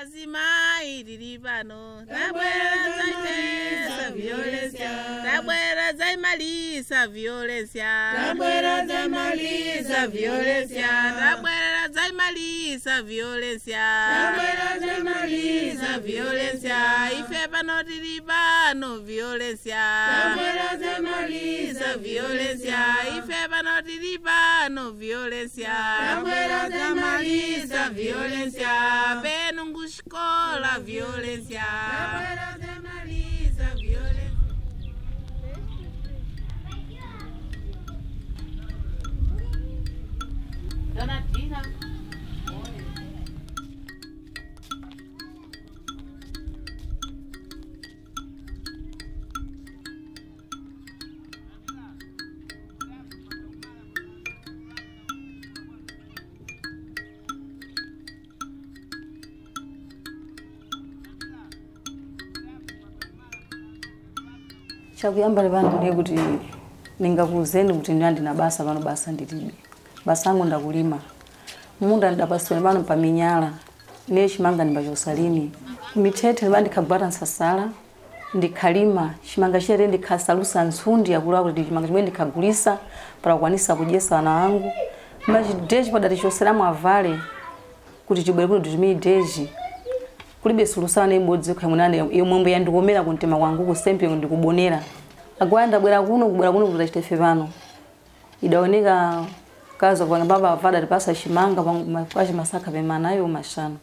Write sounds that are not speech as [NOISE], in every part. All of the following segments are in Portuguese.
Azima idiribano, tabwera zaitesa violencia, tabwera zaimalisa violencia, tabwera zaimalisa violencia, tabwera zaimalisa violencia, tabwera zaimalisa violencia, ifebano diribano violencia, tabwera zaimalisa violencia, ifebano diribano violencia, tabwera zaimalisa violencia, escola violência Tabwera chakuyamba lipandilie kuti ndingakuuzeni kuti ndina ndina basa pano basa ndilibe basa angu ndakulima. Munda ndidapasitoni pano paminyala ne chimanga ndimbachosalimi mithethe lipa ndikhagwata nsasala ndikhalima chimanga chete ndikhasalusa ntsundi yakulawa kuti chimanga chimene ndikhagulisa para kukwanisa kudyesa ana angu mbachideji padati choseramo avale kuti chibwere kuno titumii deji kulibe besulu sana imodzi khamunane yomwembo yandikomera kumtima kwanguku sempero ndikubonera akwai ndabwera kuno kubwera kuno kuta chitefe pano idaoneka kaza kwa baba avada pasa chimanga kwache masaka pemanayo mashano.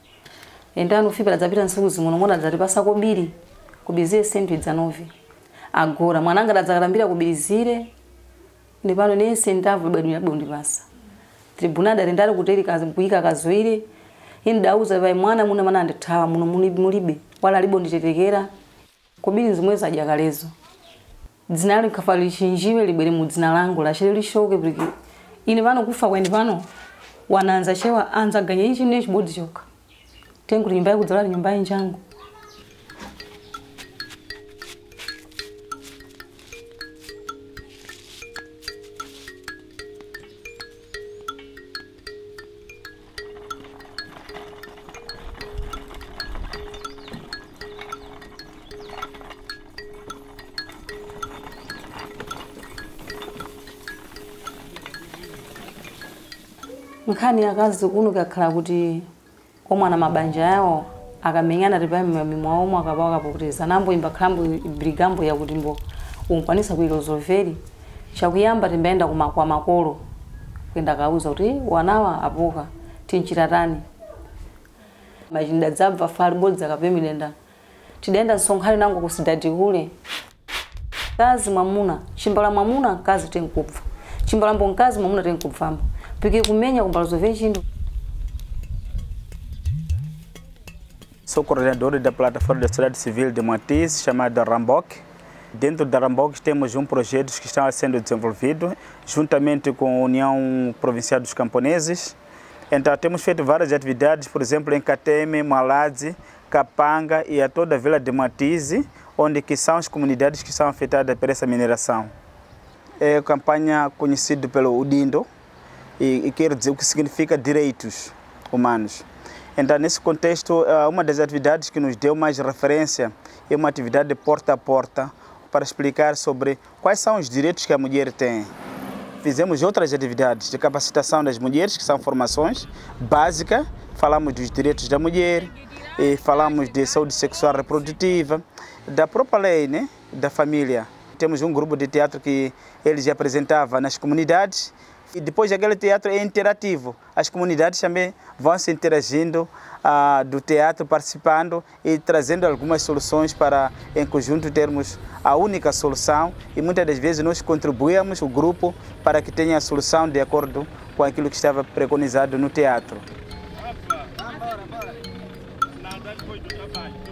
Endani ufipira dzapita ntsiku zimunongona dzatipasa kobiri kubizie senti dzanove agora mwananga dzakalambira kubizire ndipano nese ndavu ibadwinabundipasa tribunal dali ndali kuteli kuyika kazoire ini dauza vai mwana muna mana andithawa muno mulibe wala alibo nditetekera kobiri zimwe zajakalezo dzina likhafa lichinjiwe libwere mu dzina langu lachere lishoke kuti ine vano kufa kwendi vano wananza chewa anza ganya ichi ne chibodzi tengu nyumba yakudzala nyumba yanjangu nkhani yakazi kuno kakhala kuti omwana mabanja yawo akamenyana tipa mimwa omwe akapawa kapokuteza nambo imbakhalambo brigambo yakuti mbo unkwanisa kuika zoveri chakuyamba timbayenda kwa makolo kuyenda kauza kuti wanawa apoka tinchitatani machinda dzabva fa libodzi akapemilenda tidayenda nsonkhani nango kusidati kule. Kazi mwamuna chimbala mwamuna kazi tenkubva chimbalambo mkazi mwamuna tenkubvambo porque kumenya kumbala zoveri chindu Sou coordenador da plataforma da sociedade civil de Matiz, chamada Ramboc. Dentro da Ramboc temos um projeto que está sendo desenvolvido juntamente com a União Provincial dos Camponeses. Então temos feito várias atividades, por exemplo, em Cateme, Maladze, Capanga e a toda a Vila de Matiz, onde que são as comunidades que são afetadas por essa mineração. É a campanha conhecida pelo UDINDO e, e quer dizer o que significa direitos humanos. Então, nesse contexto, eh, uma das atividades que nos deu mais referência é uma atividade de porta a porta para explicar sobre quais são os direitos que a mulher tem. Fizemos outras atividades de capacitação das mulheres, que são formações básicas, falamos dos direitos da mulher, e falamos de saúde sexual reprodutiva, da própria lei né, da família. Temos um grupo de teatro que eles apresentavam nas comunidades e depois aquele teatro é interativo. As comunidades também vão se interagindo ah, do teatro, participando e trazendo algumas soluções para, em conjunto, termos a única solução. E muitas das vezes nós contribuímos, o grupo, para que tenha a solução de acordo com aquilo que estava preconizado no teatro. Nada depois do trabalho.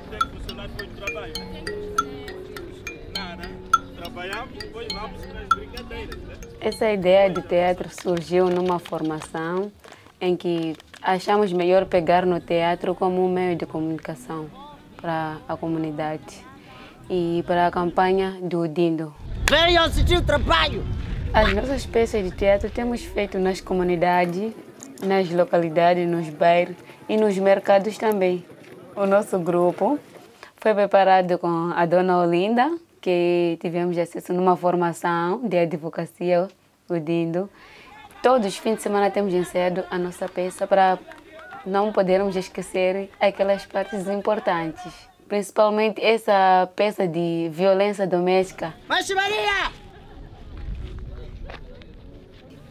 Trabalhamos e depois vamos para as brincadeiras. Né? Essa ideia de teatro surgiu numa formação em que achamos melhor pegar no teatro como um meio de comunicação para a comunidade e para a campanha do Dindo. Venham assistir o trabalho! As nossas peças de teatro temos feito nas comunidades, nas localidades, nos bairros e nos mercados também. O nosso grupo foi preparado com a dona Olinda, que tivemos acesso numa formação de advocacia, o Dindo. Todos os fins de semana temos ensaiado a nossa peça para não podermos esquecer aquelas partes importantes. Principalmente essa peça de violência doméstica. Mas Maria!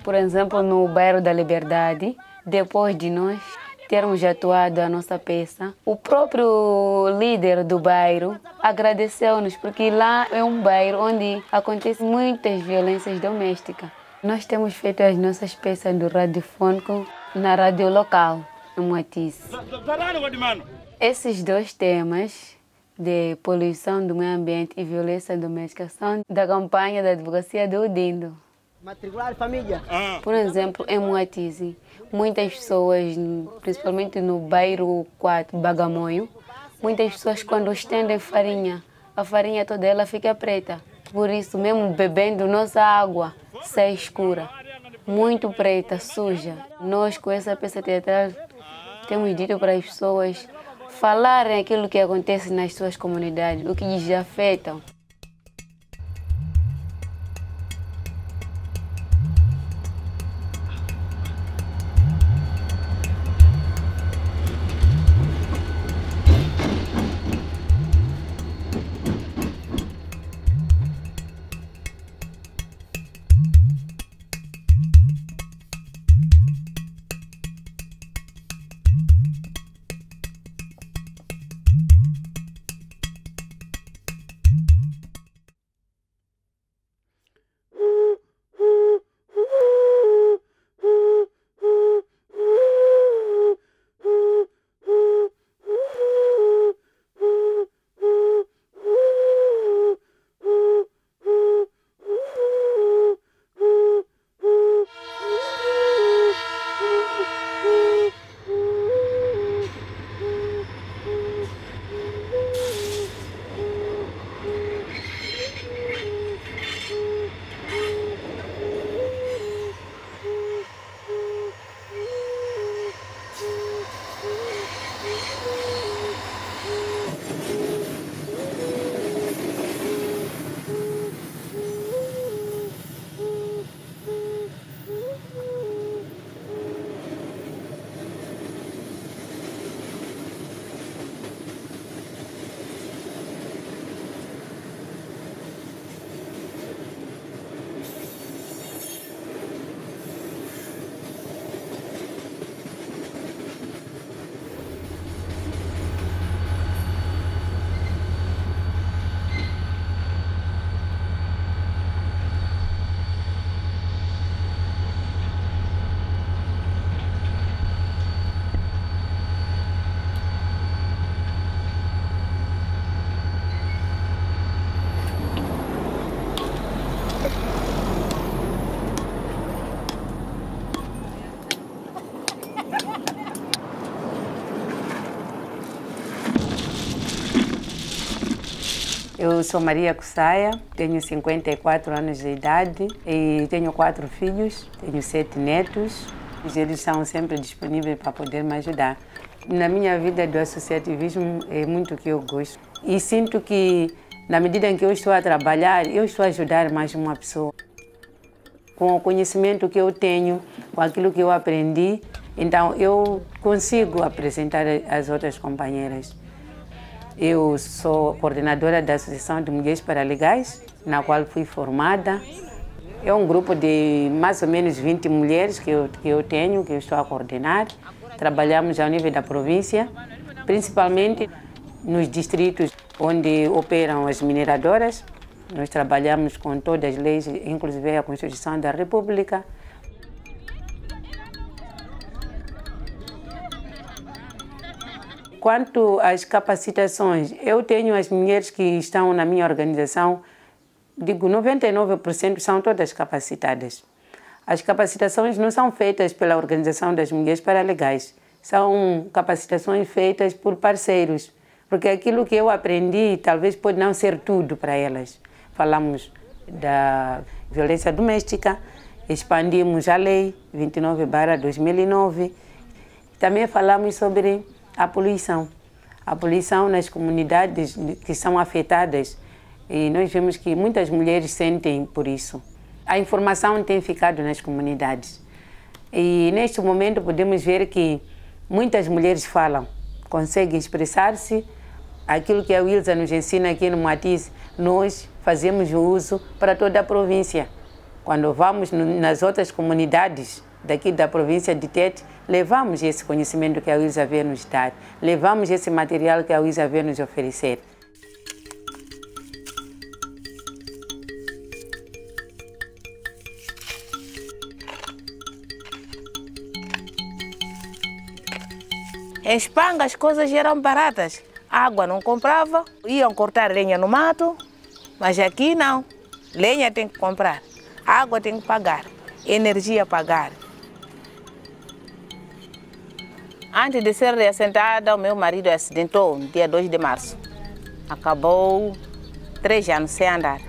Por exemplo, no bairro da Liberdade, depois de nós termos atuado a nossa peça, o próprio líder do bairro agradeceu-nos, porque lá é um bairro onde acontecem muitas violências domésticas. Nós temos feito as nossas peças do radiofônico na rádio local, em Moatice. Esses dois temas de poluição do meio ambiente e violência doméstica são da campanha da advocacia do Udindo. Matricular família. Por exemplo, em Moatize, muitas pessoas, principalmente no bairro 4, Bagamoio, muitas pessoas quando estendem farinha, a farinha toda ela fica preta. Por isso, mesmo bebendo nossa água, sai escura, muito preta, suja. Nós, com essa peça teatral, temos dito para as pessoas falarem aquilo que acontece nas suas comunidades, o que lhes afeta. Eu sou Maria Cussaia, tenho 54 anos de idade e tenho quatro filhos, tenho sete netos. Eles são sempre disponíveis para poder me ajudar. Na minha vida do associativismo é muito que eu gosto. E sinto que, na medida em que eu estou a trabalhar, eu estou a ajudar mais uma pessoa. Com o conhecimento que eu tenho, com aquilo que eu aprendi, então eu consigo apresentar às outras companheiras. Eu sou coordenadora da Associação de Mulheres Paralegais, na qual fui formada. É um grupo de mais ou menos 20 mulheres que eu, que eu tenho, que eu estou a coordenar. Trabalhamos ao nível da província, principalmente nos distritos onde operam as mineradoras. Nós trabalhamos com todas as leis, inclusive a Constituição da República. Quanto às capacitações, eu tenho as mulheres que estão na minha organização, digo 99% são todas capacitadas. As capacitações não são feitas pela Organização das Mulheres Paralegais, são capacitações feitas por parceiros, porque aquilo que eu aprendi talvez pode não ser tudo para elas. Falamos da violência doméstica, expandimos a lei 29/2009, também falamos sobre a poluição. a poluição nas comunidades que são afetadas. E nós vemos que muitas mulheres sentem por isso. A informação tem ficado nas comunidades. E neste momento podemos ver que muitas mulheres falam, conseguem expressar-se. Aquilo que a Wilsa nos ensina aqui no Matiz, nós fazemos uso para toda a província. Quando vamos nas outras comunidades daqui da província de Tete, levamos esse conhecimento que a Wilsa veio nos dar, levamos esse material que a Wilsa veio nos oferecer. Em Espanga as coisas eram baratas. Água não comprava, iam cortar lenha no mato, mas aqui não. Lenha tem que comprar, água tem que pagar, energia pagar. Antes de ser reassentada, o meu marido acidentou no dia 2 de março. Acabou três anos sem andar.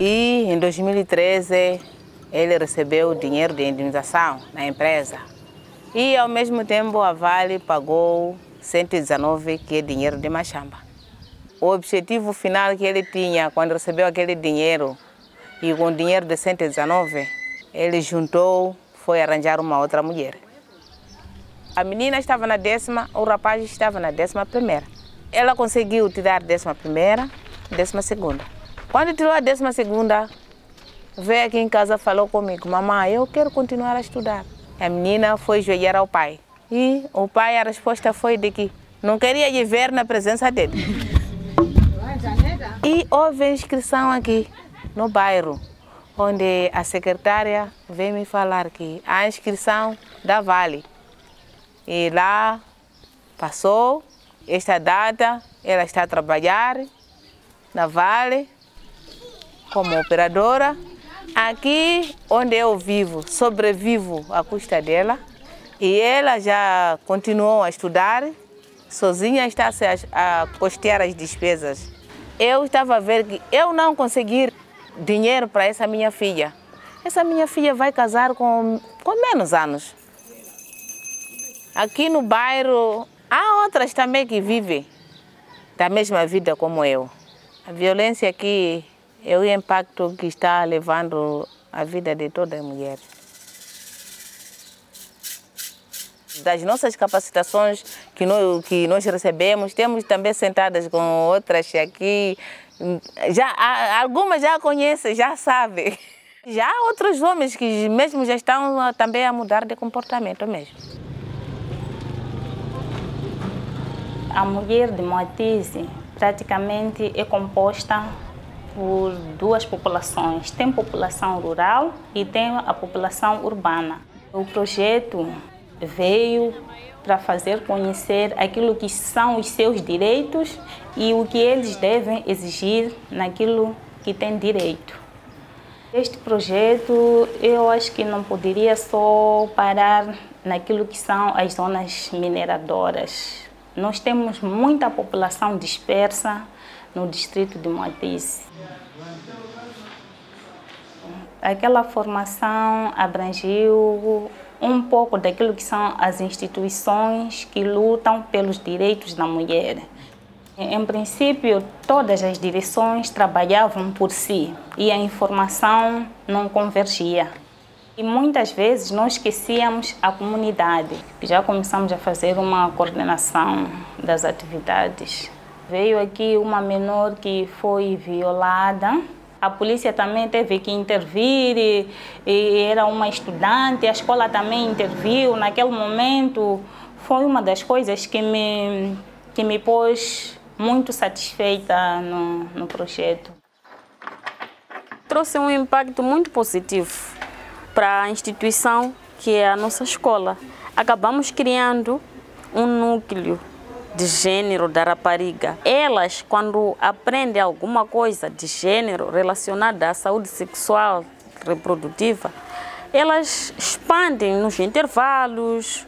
E em 2013 ele recebeu dinheiro de indenização na empresa. E ao mesmo tempo a Vale pagou 119, que é dinheiro de Machamba. O objetivo final que ele tinha quando recebeu aquele dinheiro e com o dinheiro de 119, ele juntou, foi arranjar uma outra mulher. A menina estava na décima, o rapaz estava na décima primeira. Ela conseguiu tirar décima primeira, décima segunda. Quando tirou a décima segunda, veio aqui em casa falou comigo, mamãe, eu quero continuar a estudar. A menina foi joelhar ao pai. E o pai, a resposta foi de que não queria lhe ver na presença dele. E houve inscrição aqui no bairro, onde a secretária veio me falar que a inscrição da Vale. E lá passou esta data, ela está a trabalhar na Vale como operadora. Aqui onde eu vivo, sobrevivo à custa dela. E ela já continuou a estudar, sozinha está a, a custear as despesas. Eu estava a ver que eu não conseguir dinheiro para essa minha filha. Essa minha filha vai casar com, com menos anos. Aqui no bairro há outras também que vivem da mesma vida como eu. A violência aqui é o impacto que está levando a vida de toda mulher. Das nossas capacitações que nós, que nós recebemos, temos também sentadas com outras aqui. Já, algumas já conhecem, já sabem. [LAUGHS] Já há outros homens que mesmo já estão também a mudar de comportamento mesmo. A mulher de Moatize praticamente é composta por duas populações. Tem população rural e tem a população urbana. O projeto veio para fazer conhecer aquilo que são os seus direitos e o que eles devem exigir naquilo que têm direito. Este projeto eu acho que não poderia só parar naquilo que são as zonas mineradoras. Nós temos muita população dispersa no distrito de Moatize. Aquela formação abrangiu um pouco daquilo que são as instituições que lutam pelos direitos da mulher. Em princípio, todas as direções trabalhavam por si e a informação não convergia. E muitas vezes nós esquecíamos a comunidade. Já começamos a fazer uma coordenação das atividades. Veio aqui uma menor que foi violada. A polícia também teve que intervir, e, e era uma estudante, a escola também interviu. Naquele momento, foi uma das coisas que me, que me pôs muito satisfeita no, no projeto. Trouxe um impacto muito positivo para a instituição que é a nossa escola. Acabamos criando um núcleo de gênero da rapariga. Elas, quando aprendem alguma coisa de gênero relacionada à saúde sexual reprodutiva, elas expandem nos intervalos,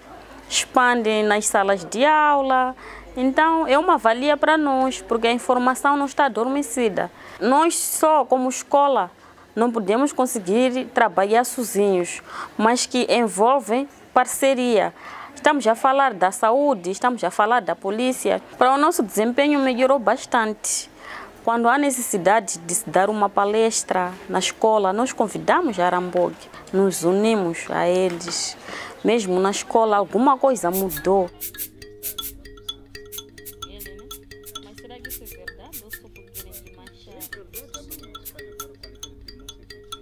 expandem nas salas de aula, então, é uma valia para nós, porque a informação não está adormecida. Nós só, como escola, não podemos conseguir trabalhar sozinhos, mas que envolvem parceria. Estamos a falar da saúde, estamos a falar da polícia. Para o nosso desempenho melhorou bastante. Quando há necessidade de se dar uma palestra na escola, nós convidamos a Arambogue, nos unimos a eles. Mesmo na escola, alguma coisa mudou.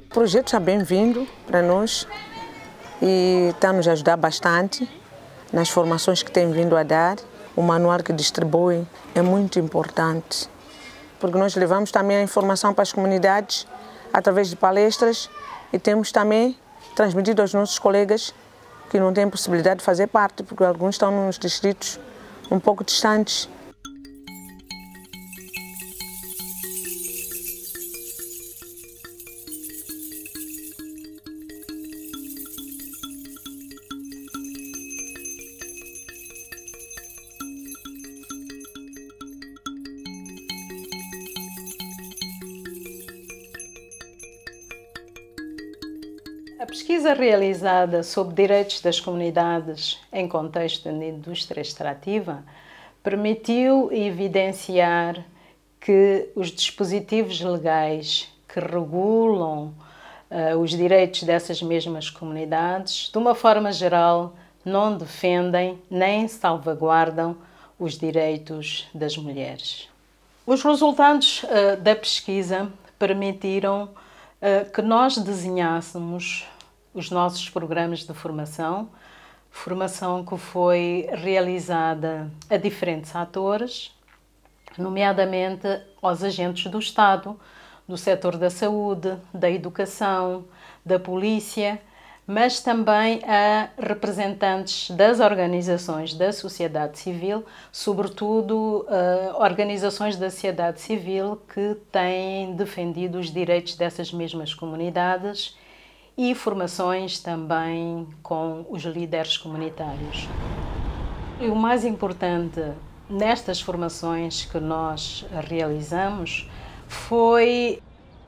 O projeto está bem-vindo para nós e está nos ajudar bastante nas formações que tem vindo a dar. O manual que distribui é muito importante, porque nós levamos também a informação para as comunidades através de palestras e temos também transmitido aos nossos colegas que não têm possibilidade de fazer parte, porque alguns estão nos distritos um pouco distantes. Realizada sobre direitos das comunidades em contexto de indústria extrativa permitiu evidenciar que os dispositivos legais que regulam uh, os direitos dessas mesmas comunidades, de uma forma geral, não defendem nem salvaguardam os direitos das mulheres. Os resultados uh, da pesquisa permitiram que nós desenhássemos os nossos programas de formação, formação que foi realizada a diferentes atores, nomeadamente aos agentes do Estado, do setor da saúde, da educação, da polícia, mas também a representantes das organizações da sociedade civil, sobretudo uh, organizações da sociedade civil que têm defendido os direitos dessas mesmas comunidades e formações também com os líderes comunitários. E o mais importante nestas formações que nós realizamos foi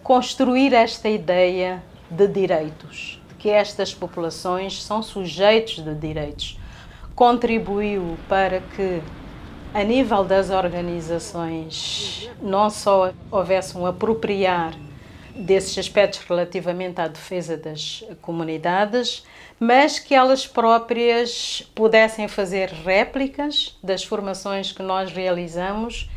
construir esta ideia de direitos que estas populações são sujeitos de direitos. Contribuiu para que, a nível das organizações, não só houvesse um apropriar desses aspectos relativamente à defesa das comunidades, mas que elas próprias pudessem fazer réplicas das formações que nós realizamos.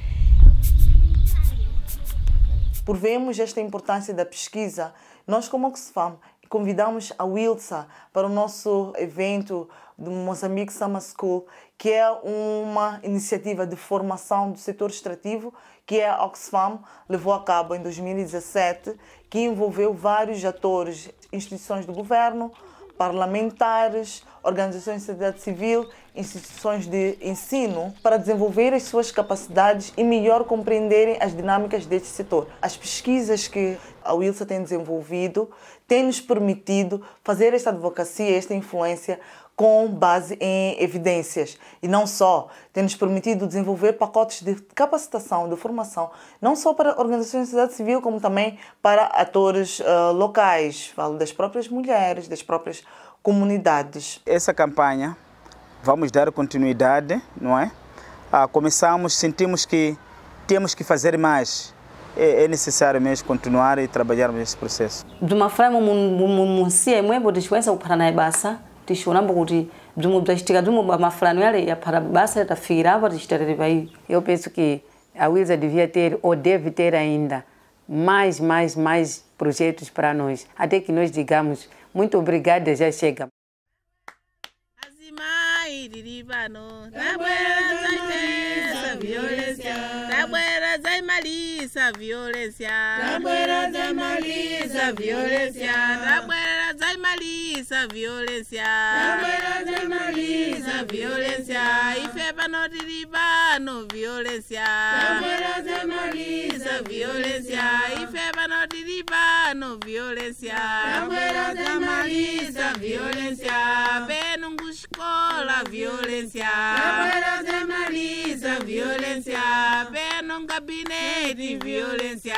Por vermos esta importância da pesquisa, nós como Oxfam convidamos a Wilsa para o nosso evento do Moçambique Summer School, que é uma iniciativa de formação do setor extrativo que a Oxfam levou a cabo em 2017, que envolveu vários atores, instituições do governo, parlamentares, organizações de sociedade civil, instituições de ensino, para desenvolver as suas capacidades e melhor compreenderem as dinâmicas deste setor. As pesquisas que a Wilsa tem desenvolvido têm nos permitido fazer esta advocacia, esta influência com base em evidências. E não só, tem nos permitido desenvolver pacotes de capacitação, de formação, não só para organizações de sociedade civil, como também para atores uh, locais, falo das próprias mulheres, das próprias comunidades. Essa campanha vamos dar continuidade, não é? Ah, começamos, sentimos que temos que fazer mais. É, é necessário mesmo continuar e trabalharmos nesse processo. De uma forma muito é muito diferente para na basa tishonamba kuti bzimwe bzachitika bzimwe mafulano yale yapara basa yatafirava tichitereriva iyi eu penso que a Wilsa devia ter ou deve ter ainda mais mais mais projetos para nós até que nós digamos muito obrigada já chega violência. Tabuera zaimaliza violência. Tabuera zaimaliza violência. Tabuera zaimaliza violência. Tabuera zaimaliza violência. Ife pano tiri pano violência. Tabuera zaimaliza violência. Ife pano tiri pano violência. Tabuera zaimaliza violência. Penungu escola violência. Tabuera zaimaliza violência. Pé num gabinete violência.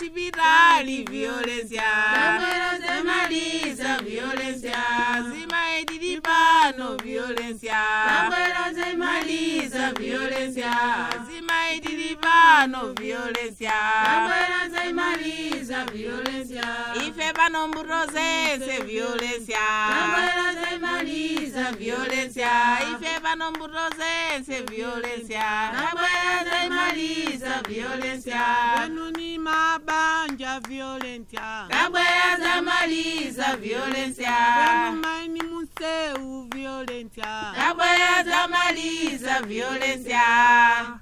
agresividad y violencia. Las de malicia, violencia. Sima y didipano, violencia. Las de malicia, violencia. Sima y didipano, violencia. Las de malicia, violencia. Y feba no violencia. mbuto zese violencia. nabwera zaimaliza violencia. Venuni mabanja violencia. Nabwera zaimaliza violencia. Venumaini museu violencia. Nabwera zaimaliza violencia.